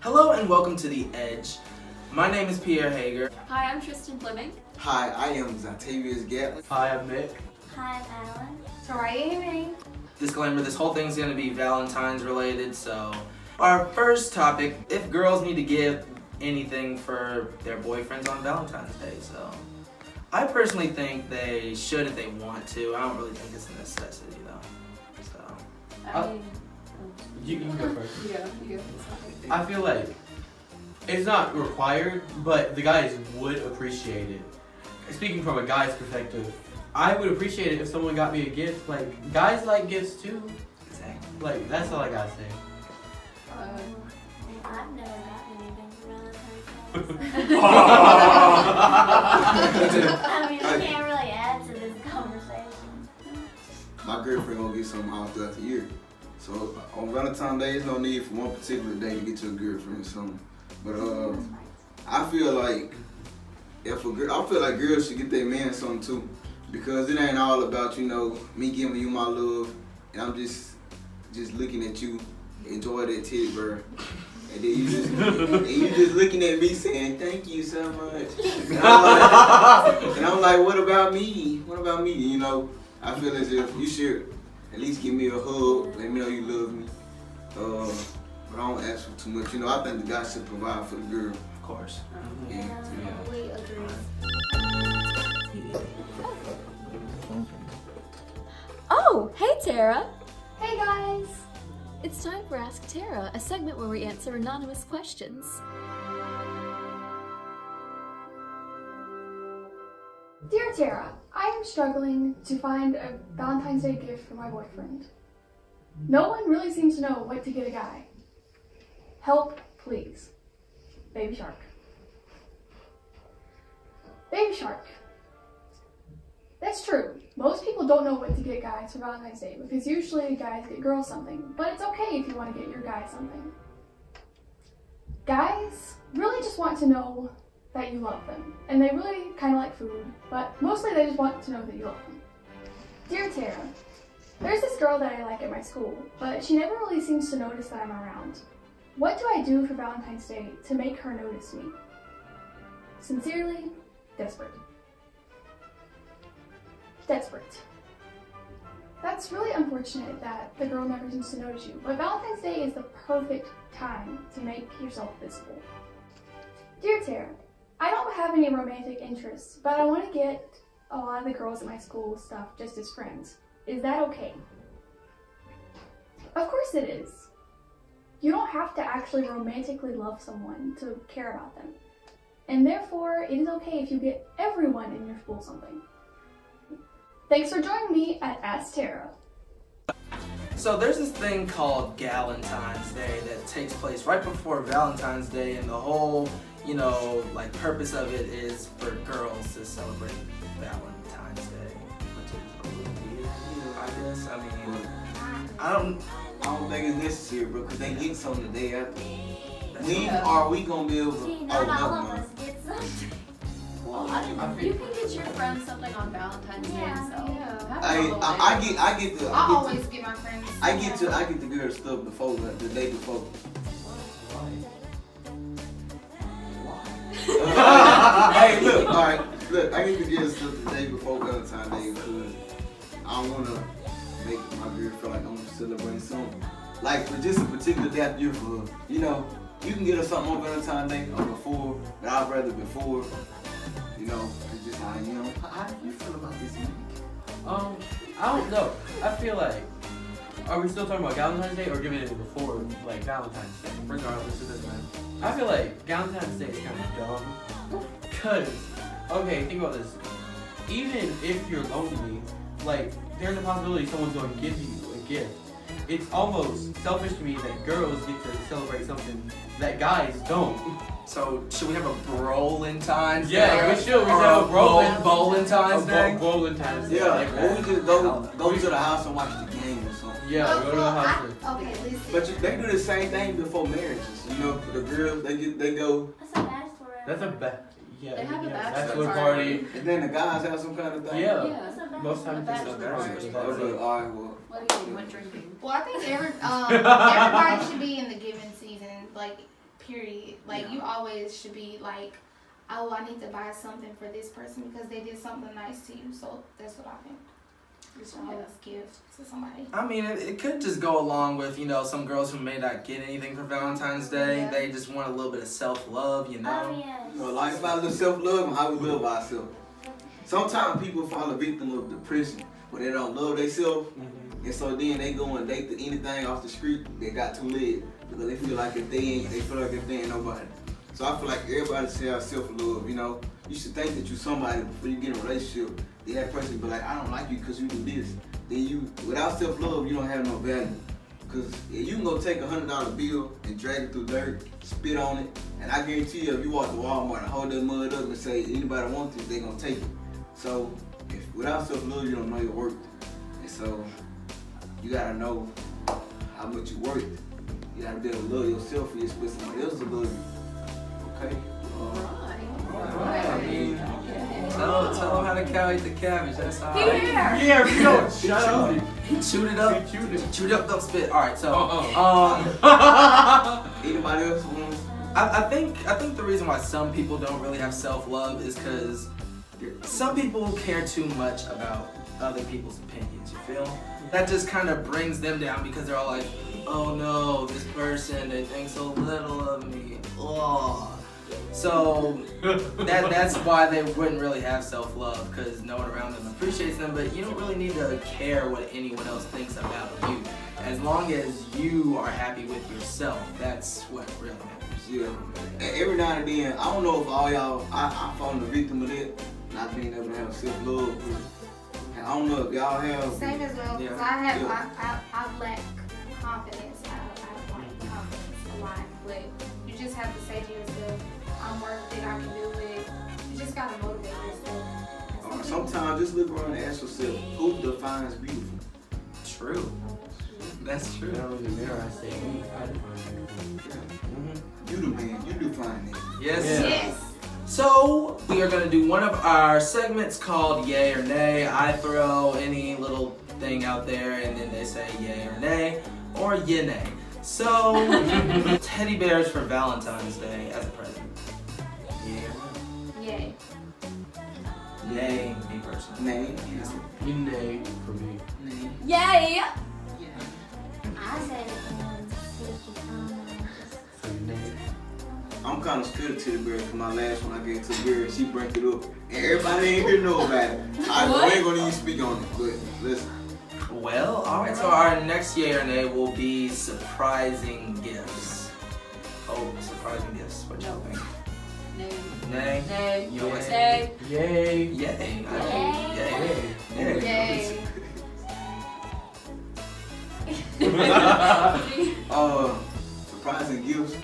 Hello and welcome to The Edge. My name is Pierre Hager. Hi, I'm Tristan Fleming. Hi, I am Zatavius Gatlin. Hi, I'm Nick. Hi, I'm Alan. Soraya Amy. Disclaimer, this whole thing's gonna be Valentine's related, so our first topic, if girls need to give anything for their boyfriends on Valentine's Day, so I personally think they should if they want to. I don't really think it's a necessity though. So I mean, You can go first. yeah, you go. It's not a big deal. I feel like it's not required, but the guys would appreciate it. Speaking from a guy's perspective, I would appreciate it if someone got me a gift. Like guys like gifts too. exactly. Like that's all I gotta say. Uh, I've never gotten anything from Valentine's Day. I mean, I can't really add to this conversation. My girlfriend gonna get something out throughout the year. So on Valentine's Day, there's no need for one particular day to get your girlfriend something. But uh, I feel like if a girl, I feel like girls should get their man something too, because it ain't all about you know me giving you my love, and I'm just just looking at you, enjoy that titty bird. And then you just and you just looking at me saying thank you so much. And I'm, like, and I'm like, what about me? What about me? You know, I feel as if you should at least give me a hug, let me know you love me. Uh, but I don't ask for too much. You know, I think the guy should provide for the girl. Of course. Yeah. Yeah, we agree. Oh, hey Tera! Hey guys. It's time for Ask Tera, a segment where we answer anonymous questions. Dear Tera, I am struggling to find a Valentine's Day gift for my boyfriend. No one really seems to know what to get a guy. Help, please. Baby Shark. Baby Shark. That's true. Most people don't know what to get guys for Valentine's Day because usually guys get girls something, but it's okay if you want to get your guy something. Guys really just want to know that you love them, and they really kind of like food, but mostly they just want to know that you love them. Dear Tera, there's this girl that I like at my school, but she never really seems to notice that I'm around. What do I do for Valentine's Day to make her notice me? Sincerely, Desperate. Desperate. That's really unfortunate that the girl never seems to notice you, but Valentine's Day is the perfect time to make yourself visible. Dear Tera, I don't have any romantic interests, but I want to get a lot of the girls at my school stuff just as friends. Is that okay? Of course it is. You don't have to actually romantically love someone to care about them. And therefore, it is okay if you get everyone in your school something. Thanks for joining me at Ask Tera. So there's this thing called Galentine's Day that takes place right before Valentine's Day, and the whole, you know, like purpose of it is for girls to celebrate Valentine's Day, which is a little weird, I guess. I mean, I don't. I don't think it's necessary, bro, because they get something the day after. That's When are we gonna be able to? See, Oh, not never all of mind. us get something. well, I I mean, you can get your friends something on Valentine's Day, Yeah, so. yeah. have I, a I, I get I get the I I get always the, get my friends. I get to I get the girl stuff before the, the day before. hey, look, all right, look, I get to get stuff the day before Valentine's Day because I don't wanna make my girl feel like I'm celebrating something. Like for just a particular day after you for. You know, you can get her something on Valentine's Day or before, but I'd rather before. You know, it's just how you know. How, how do you feel about this? week? Um, I don't know. I feel like. Are we still talking about Valentine's Day or giving it before like Valentine's Day? Regardless, it doesn't matter. I feel like Valentine's Day is kind of dumb. Cause, okay, think about this. Even if you're lonely, like there's a possibility someone's going to give you a gift. It's almost selfish to me that girls get to celebrate something that guys don't. So should we have a Brolentine's Yeah, Day? Yeah, we should. We should have a Bol- Brolin- Bolentine's Day? Valentine's Day. Yeah, like or we just go go to the house and watch the game or something. Yeah, we go to the house. I, okay, listen. But you, they do the same thing before marriages. You know, for the girls, they get they go, That's a bachelorette. That's a ba- yeah. They have a yeah, bachelor bachelor party. and then the guys have some kind of thing. Yeah. Yeah. That's a Most times The it's a bachelor bachelor party. party. Okay, all right, well, What do you want drinking? Well, I think every um, everybody should be in the giving season. Like period. Like Yeah. you always should be like, oh, I need to buy something for this person because they did something nice to you. So that's what I think. You should always give to somebody. I mean, it, it could just go along with, you know, some girls who may not get anything for Valentine's Day. Yeah. They just want a little bit of self love, you know? Oh yes. So like about the self love and how we love ourselves. Sometimes people fall a victim of depression, but they don't love themselves, mm-hmm. and so then they go and date the, anything off the street they got two legs because they feel like if they ain't, they feel like if they ain't nobody. So I feel like everybody should have self love. You know, you should think that you're somebody before you get in a relationship. That person be like, I don't like you because you do this. Then you, without self love, you don't have no value. Cause you can go take a hundred dollar bill and drag it through dirt, spit on it, and I guarantee you, if you walk to Walmart and hold that mud up and say anybody wants it, they gonna take it. So if without self love, you don't know your worth, and so you gotta know how much you're worth. You gotta be able to love yourself and expect somebody else to love you. Okay. Tell, tell them to cow the cabbage. That's how I Yeah, we don't shut up. He chewed it up. He chewed it. Chewed up, don't spit. All right, so Uh-uh. um, anybody else? I, I think I think the reason why some people don't really have self love is because some people care too much about other people's opinions. You feel? That just kind of brings them down because they're all like, oh no, this person they think so little of me. Ugh. So that that's why they wouldn't really have self love because no one around them appreciates them. But you don't really need to care what anyone else thinks about you. As long as you are happy with yourself, that's what really matters. Yeah. And every now and then, I don't know if all y'all, I, I fallen the victim of it, not being able to have self love. And I don't know if y'all have. Same as well, Yeah. I have, Yeah. I, I, I lack confidence. I, I lack confidence a lot. But you just have to say to yourself, I'm worth it, I can do it. You just gotta motivate yourself. Uh, sometimes just look around and ask yourself, who defines beautiful? True. That's true. I don't the mirror, I say, me. I define beautiful. You the man, you define it. Yes. Yeah. Yes. So we are gonna do one of our segments called Yay or Nay. I throw any little thing out there, and then they say Yay or Nay, or Yay Nay. So teddy bears for Valentine's Day as a present. Yay, me personally. Nay. You nay for me. Nay. Yay! I said fifty times. So you nay. I'm kind of scared of teddy bears because my last one I gave to the girl, she burnt it up. And everybody ain't here know about it. I What? we ain't gonna even speak on it, but listen. Well, alright, so our next Yay or Nay will be surprising gifts. Oh, surprising gifts. What y'all think? Nay. Nay? Nay. You always Nay. Yay. Yay. Yay. Yay. Yay. Yay. Yay. Uh, surprising gifts.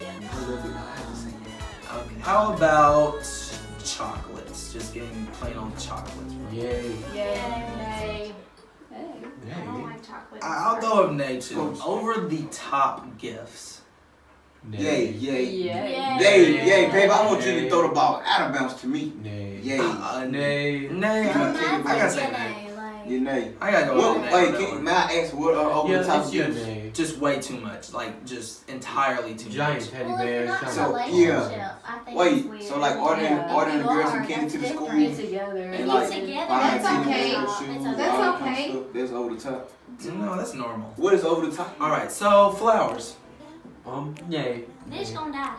I have to say yeah. Okay. How about chocolates? Just getting plain old chocolates. Yay. Yay. Nay. Hey. I don't Yay. like chocolate. I- I'll go with nay too. Over the top gifts. Yay, yay. Yay. Yay, yay, babe, I want you to throw the ball out of bounds to me. Nay. Yay. Uh, nay. Nay. I, take it I back. gotta say nay. like, You nay. I gotta go What, with nay. wait, can, one. may I ask what are over Yeah, the top it's your nay. Just way too much. Like, just entirely too Giant much. teddy well, bears. not in giant- a So, yeah. I think Wait, it's weird. so like ordering, Yeah. ordering the girls are, some candy to the school? different. Get together. And like, together, buying that's tennis okay. shoes, That's all okay. that That's kind okay. That's over the top. No, that's normal. What is over the top? Alright, so flowers. Um, yay. Bitch gonna die.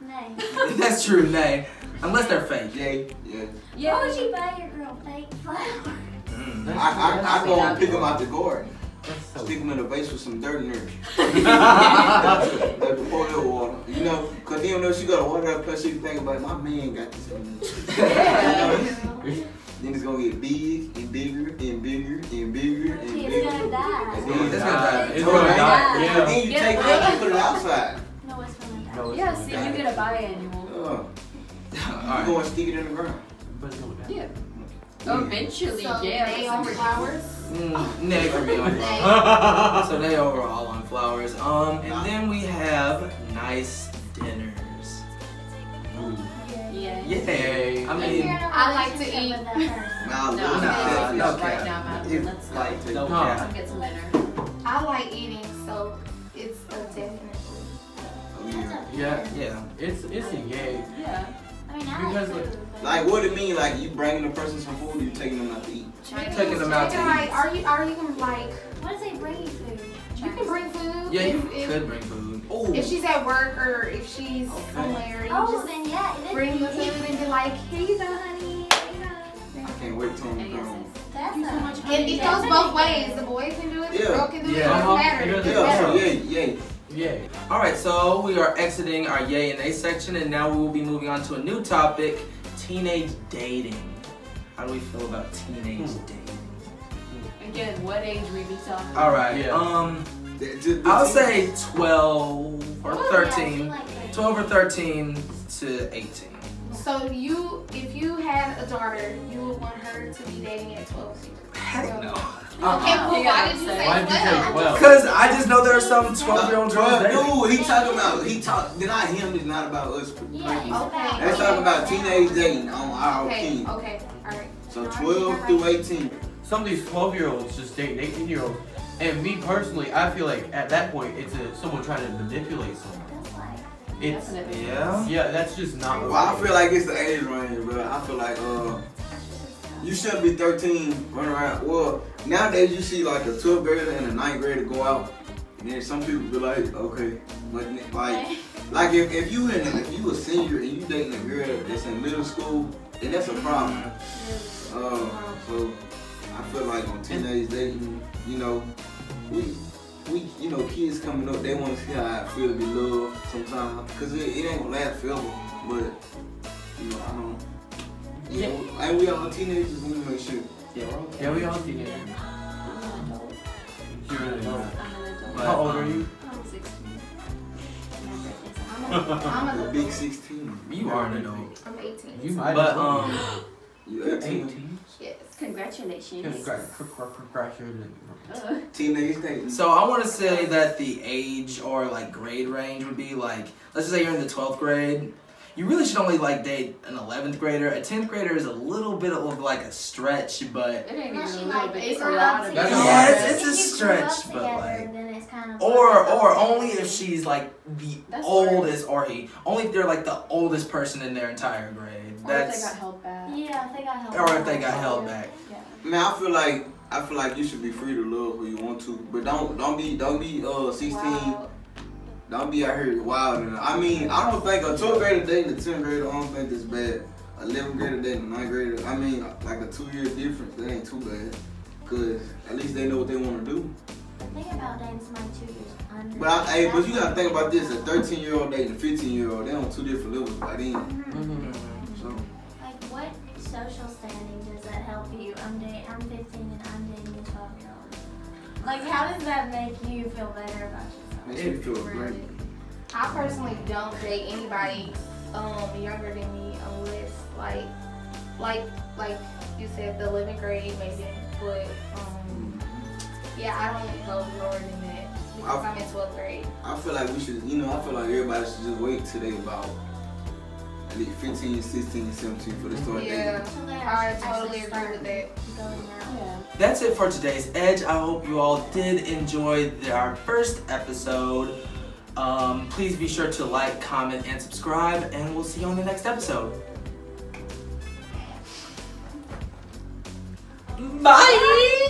Nay. that's true, nay. Unless they're fake. Yay, yeah. Yeah. Why would you buy your girl fake flowers? Mm. I, I, I go and pick them out the garden. So Stick them in a vase with some dirt in there. like pour that water. You know, cause then you know she gotta water that plus she think about my man got this one. Yeah. Then it's gonna get big and bigger and bigger and bigger and It's bigger. gonna die. And It's gonna die. It's gonna it's die. and Yeah. then you Yeah. take that and put it outside. No, it's gonna die. No, it's Yeah, gonna see, die. you get a biannual. Uh, you Alright. go and stick it in the ground. But it's gonna die. Yeah. Yeah. Eventually, So yeah. nay that's on flowers. Mm, nay for on flowers. So they overall on flowers. Um, and then we have nice dinners. Ooh. Yeah. Yeah. Yay. I mean, you're in a I like to eat. with that person. Nah, No, look, I'm Nah, gonna no go right cap. now, Madeline. Let's go. like No no cap. cap. Come get some dinner. I like eating, so it's a definitely. Oh, yeah. Yeah, Yeah. it's it's a yay. Yeah. I mean, I Because, like food. but- Like, what it mean? Like, you bringing the person some food, or you taking them out to eat? Taking them out to Chicken, like, eat. are you are you gonna like? What if they bring you food? You can bring food. Yeah, you if, if, could bring food. Oh, if she's at work or if she's Okay. somewhere. You Oh, just then yeah. it is bring the easy. food and be like, here you go, honey. Here. I can't wait till I'm And yes, gone. That's You so a- much And it that's goes both ways. The boy can do it, the Yeah. girl can do it. Yeah. It doesn't Uh-huh. matter. It It doesn't doesn't Yeah, so yay, yay. Yay. All right, so we are exiting our yay and nay section, and now we will be moving on to a new topic: teenage dating. How do we feel about teenage Hmm. dating? Again, what age we be talking? All right, Yeah. um, I'll team- say twelve or Ooh, thirteen. like 12 or 13 to 18. So you, if you had a daughter, you would want her to be dating at 12. Heck no. Uh-uh. Okay, Uh-uh. well, why did you say- say Why did you say 12? Because I just know there are some 12 year old girls Twelve, dude, he talking about he talk. Not him. It's not about us. Yeah, Okay. about. Let's talk about teenage dating on our Okay, team. okay, alright. So 12 you're through 18. Some of these 12 year olds just dating 18 year olds. And me personally, I feel like at that point, it's a, someone trying to manipulate someone. It's, Yeah. yeah, that's just not Well, I feel like it's the age range, but I feel like uh, you shouldn't be 13 running around. Well, nowadays you see like a 12th grader and a 9th grader go out, and then some people be like, okay, but like, like if, if you in if you a senior and you dating a girl that's in middle school, then that's a problem. Uh, so I feel like on teenage dating, you know, we we you know kids coming up, they want to see how I feel to be loved sometimes, cause it, it ain't gonna last forever. But you know, I don't. Yeah, and we all teenagers. We make sure. Yeah, we're okay. Yeah, we all teenagers. I'm. You're an adult. I'm an adult. But, How old are you? I'm 16. I'm a, I'm a, big 16. You are an adult. I'm 18. You might But, as well um, You be. 18. 18. Yes. Congratulations. Congratulations. Uh, Teenage dating. so I want to say that the age or like grade range would be like, let's just say you're in the 12th grade. You really should only like date an 11th grader. A 10th grader is a little bit of like a stretch, but it ain't even a little bit. it's It's a a lot lot of That's a Yeah, it's- it's a If you grew up stretch, but, together, like- then it's kind of or or only if she's like the That's oldest or he only if they're like the oldest person in their entire grade. Or if they got held back. Yeah, if they got help. or if they got held back. Yeah. Man, I feel like I feel like you should be free to love who you want to, but don't don't be don't be uh 16. Wow. Don't be out here wild. I mean, I don't think a 12th grader dating a 10th grader. I don't think that's bad. 11th grader dating a 9th grader. I mean, like a two year difference. That ain't too bad. Cause at least they know what they want to do. Think about dating somebody two years under. But I, hey, but you gotta think about this: a 13 year old dating a 15 year old. They on two different levels by then. Mhm. So Like, what social standing does that help you? I'm da- I'm 15 and I'm dating a 12 year old. Like, how does that make you feel better about yourself? Makes me feel great. I personally don't date anybody um younger than me unless like like like you said the 11th grade maybe but um yeah I don't go lower than that because I'm in 12th grade. I feel like we should, you know, I feel like everybody should just wait till they about at least 15, 16, 17 for the start Yeah, dating. So I actually totally agree with that. Yeah. That's it for today's Edge. I hope you all did enjoy the, our first episode. Um, please be sure to like, comment, and subscribe, and we'll see you on the next episode. Bye!